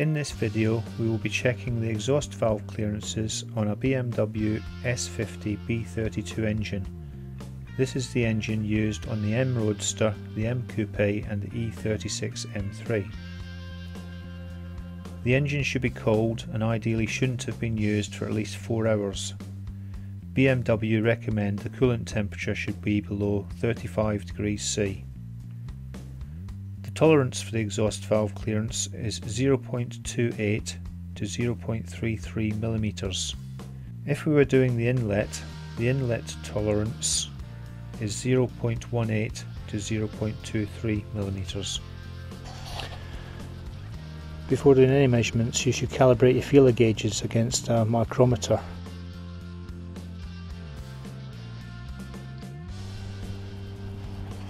In this video we will be checking the exhaust valve clearances on a BMW S50 B32 engine. This is the engine used on the M Roadster, the M Coupe and the E36 M3. The engine should be cold and ideally shouldn't have been used for at least 4 hours. BMW recommend the coolant temperature should be below 35 degrees C. Tolerance for the exhaust valve clearance is 0.28 to 0.33 millimeters. If we were doing the inlet, the inlet tolerance is 0.18 to 0.23 millimeters. Before doing any measurements you should calibrate your feeler gauges against a micrometer.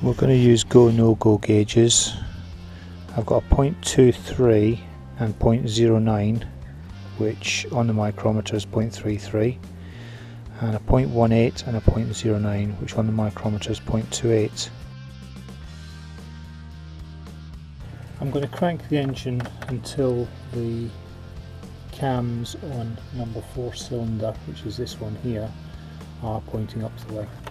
We're going to use go no go gauges. I've got a 0.23 and 0.09 which on the micrometer is 0.33 and a 0.18 and a 0.09 which on the micrometer is 0.28. I'm going to crank the engine until the cams on number 4 cylinder, which is this one here, are pointing up to the left.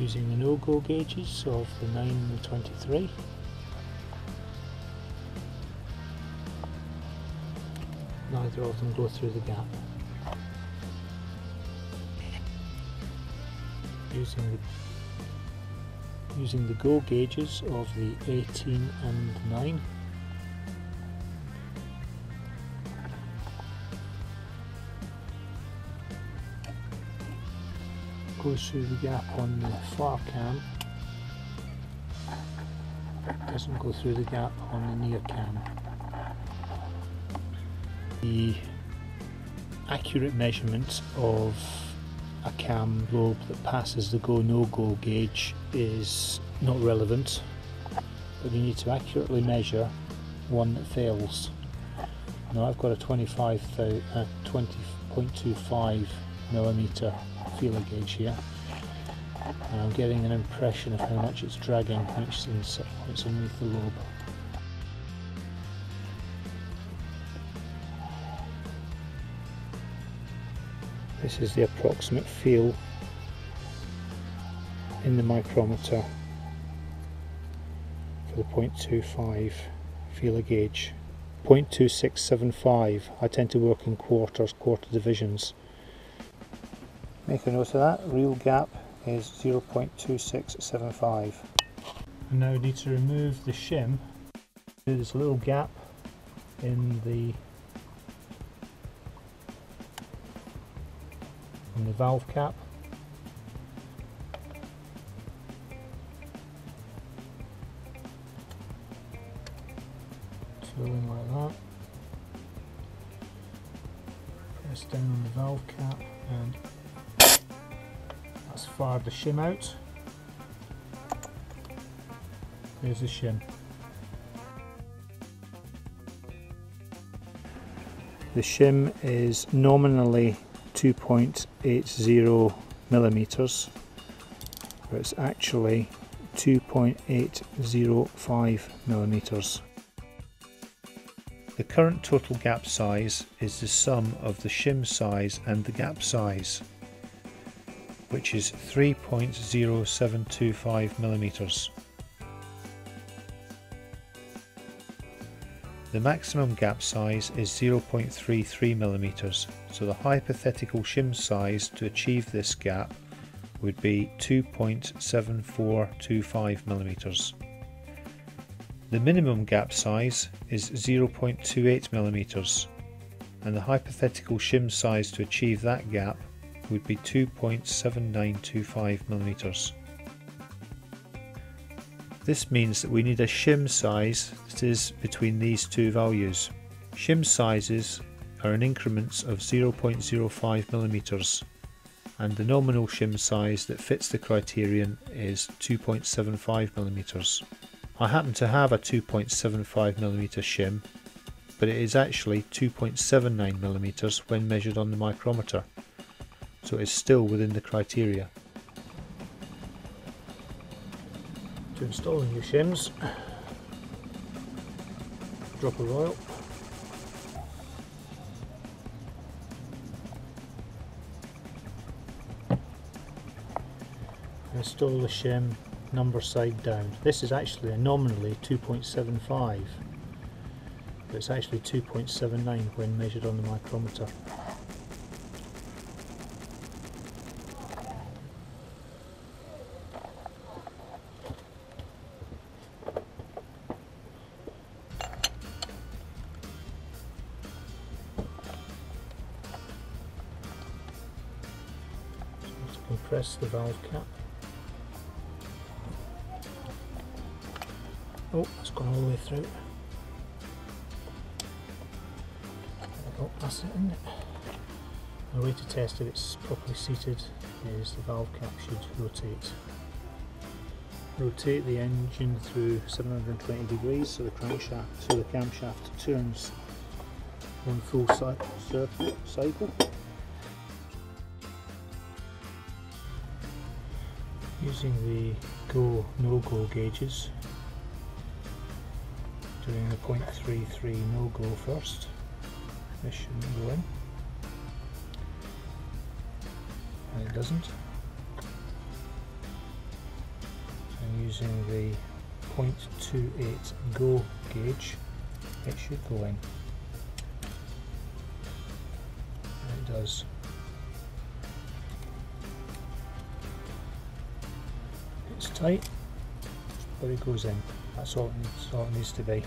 Using the no-go gauges of the 9 and the 23. Neither of them go through the gap. using the using the go gauges of the 18 and 9 goes through the gap on the far cam doesn't go through the gap on the near cam the accurate measurement of a cam lobe that passes the go no go gauge is not relevant but you need to accurately measure one that fails. Now I've got a 25 uh, 20.25 millimeter feeler gauge here and I'm getting an impression of how much it's dragging when it's, it's underneath the lobe This is the approximate feel in the micrometer for the 0.25 feeler gauge. 0.2675, I tend to work in quarters, quarter divisions. Make a note of that, real gap is 0.2675. And now we need to remove the shim. There's a little gap in the in the valve cap. Fill in like that. Press down on the valve cap and that's fired the shim out. There's the shim. The shim is nominally 2.80 millimeters but it's actually 2.805 millimeters. The current total gap size is the sum of the shim size and the gap size which is 3.0725 millimeters. The maximum gap size is 0.33 millimeters, so the hypothetical shim size to achieve this gap would be 2.7425 millimeters. The minimum gap size is 0.28 millimeters, and the hypothetical shim size to achieve that gap would be 2.7925 millimeters. This means that we need a shim size that is between these two values. Shim sizes are in increments of 0.05 millimeters and the nominal shim size that fits the criterion is 2.75 millimeters. I happen to have a 2.75 millimeter shim but it is actually 2.79 millimeters when measured on the micrometer so it is still within the criteria. To install new shims, drop of oil, install the shim number side down. This is actually nominally 2.75 but it's actually 2.79 when measured on the micrometer. Compress the valve cap. Oh, it's gone all the way through. Oh, that's it, isn't it? The way to test if it's properly seated is the valve cap should rotate. Rotate the engine through 720 degrees so the crankshaft, so the camshaft turns one full cycle. Using the go no go gauges, doing the 0.33 no go first. This shouldn't go in. And it doesn't. And using the 0.28 go gauge, it should go in. And it does. It's tight, but it goes in. That's all it needs, all it needs to be.